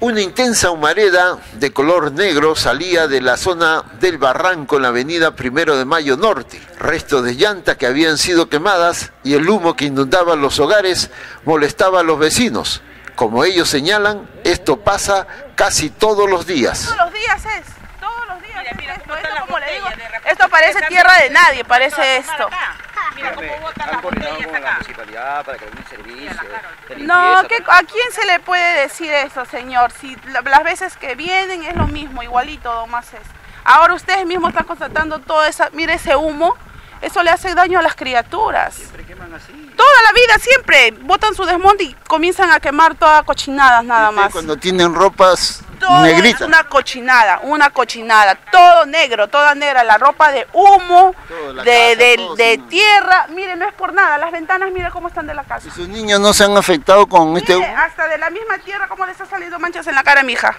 Una intensa humareda de color negro salía de la zona del barranco en la avenida Primero de Mayo Norte. Restos de llanta que habían sido quemadas y el humo que inundaba los hogares molestaba a los vecinos. Como ellos señalan, esto pasa casi todos los días. Todos los días es, todos los días es esto. Esto, como le digo, esto parece tierra de nadie, parece esto. Mira cómo botan las botellas con la municipalidad para que den un servicio de No, limpieza, ¿qué- para- ¿a quién se le puede decir eso, señor? Si la- las veces que vienen es lo mismo, igualito, nomás es. Ahora ustedes mismos están constatando todo esa, mire ese humo, eso le hace daño a las criaturas. Siempre queman así. Toda la vida siempre botan su desmonte y comienzan a quemar todas cochinadas nada más. Cuando tienen ropas Todo es una cochinada, una cochinada, todo negro, toda negra, la ropa de humo, de, casa, de- tierra, mire, no es por nada, las ventanas, mire cómo están de la casa. ¿Y sus niños no se han afectado con este humo? hasta de la misma tierra como le está saliendo manchas en la cara a mi hija.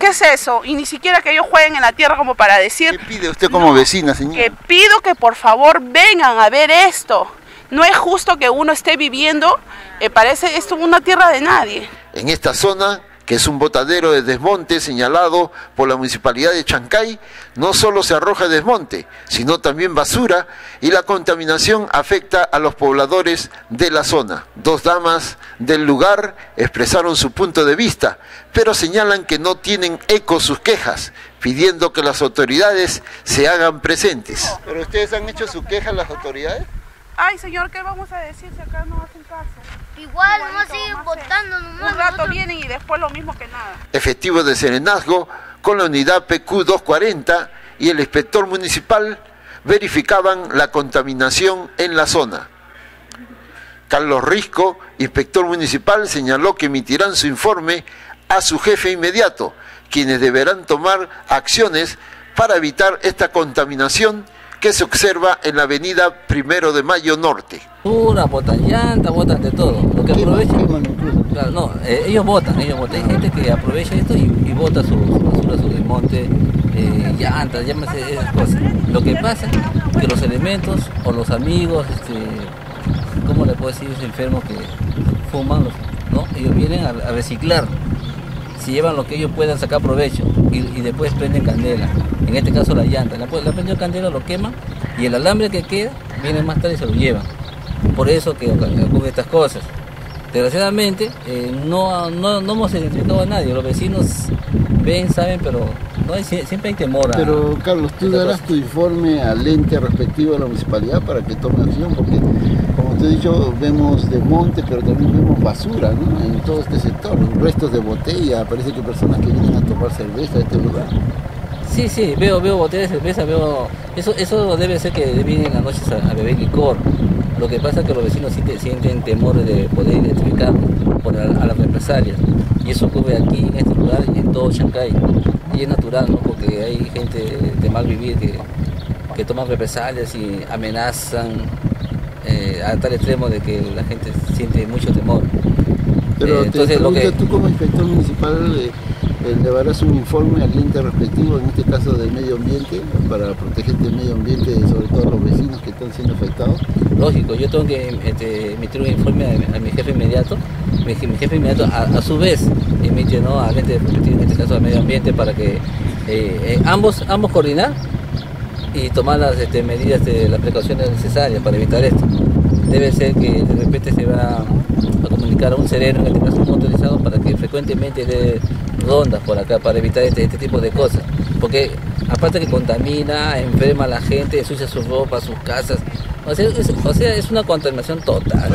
¿Qué es eso? Y ni siquiera que ellos jueguen en la tierra como para ¿Qué decir pide usted como vecina, señora? que pido que por favor vengan a ver esto. No es justo que uno esté viviendo, eh, parece esto una tierra de nadie. En esta zona, que es un botadero de desmonte señalado por la municipalidad de Chancay, no solo se arroja desmonte, sino también basura y la contaminación afecta a los pobladores de la zona. Dos damas del lugar expresaron su punto de vista, pero señalan que no tienen eco sus quejas, pidiendo que las autoridades se hagan presentes. ¿Pero ustedes han hecho su queja a las autoridades? Ay, señor, ¿qué vamos a decir si acá no hacen caso? Igual, Igualito, nomás siguen votando nomás. Un rato nosotros- vienen y después lo mismo que nada. efectivos de Serenazgo con la unidad PQ240 y el inspector municipal verificaban la contaminación en la zona. Carlos Risco, inspector municipal, señaló que emitirán su informe a su jefe inmediato, quienes deberán tomar acciones para evitar esta contaminación que se observa en la avenida Primero de Mayo Norte. Basura, botan llanta, botan de todo. Lo que aprovechan. Claro, no, eh, ellos votan, ellos votan. Hay gente que aprovecha esto y, y bota su, su basura, su desmonte, eh, llantas, llámese esas cosas. Lo que pasa es que los elementos o los amigos, este, ¿cómo le puedo decir? Esos enfermos que fuman, los- ¿no? Ellos vienen a, a reciclar. Si llevan lo que ellos puedan sacar provecho y, después prenden candela. En este caso la llanta. La, la prendió candela, lo queman y el alambre que queda viene más tarde y se lo llevan. Por eso que oc- ocurren estas cosas. Desgraciadamente eh, no, no, no hemos identificado a nadie. Los vecinos ven, saben, pero no hay, sie- siempre hay temor. a- Pero Carlos, tú darás tu informe al ente respectivo de la municipalidad para que tome acción, porque como te he dicho, vemos desmonte, pero también vemos basura ¿no? en todo este sector, restos de botella, parece que personas que vienen a tomar cerveza a este lugar. Sí, sí, veo, veo botellas de cerveza, veo... Eso, eso debe ser que vienen en las noches a, a beber licor. Lo que pasa es que los vecinos sienten, sienten temor de poder identificar por a, a las represalias. Y eso ocurre aquí, en este lugar y en todo Chancay. Y es natural, ¿no? Porque hay gente de mal vivir que, que toman represalias y amenazan eh, a tal extremo de que la gente siente mucho temor. Pero Eh, te entonces, lo que- tú como inspector municipal eh, le darás un informe al ente respectivo, en este caso del medio ambiente, para proteger el medio ambiente, sobre todo los vecinos que están siendo afectados. Lógico, yo tengo que este, emitir un informe a, a mi jefe inmediato. Mi, mi jefe inmediato, a, a su vez, emite ¿no? al ente respectivo, en este caso al medio ambiente, para que eh, eh, ambos, ambos coordinar y tomar las este, medidas, de las precauciones necesarias para evitar esto. Debe ser que de repente se va a comunicar a un sereno, en este caso motorizado, para que frecuentemente rondas por acá para evitar este, este tipo de cosas. Porque aparte que contamina, enferma a la gente, ensucia su ropa, sus casas. O sea, es, o sea, es una contaminación total.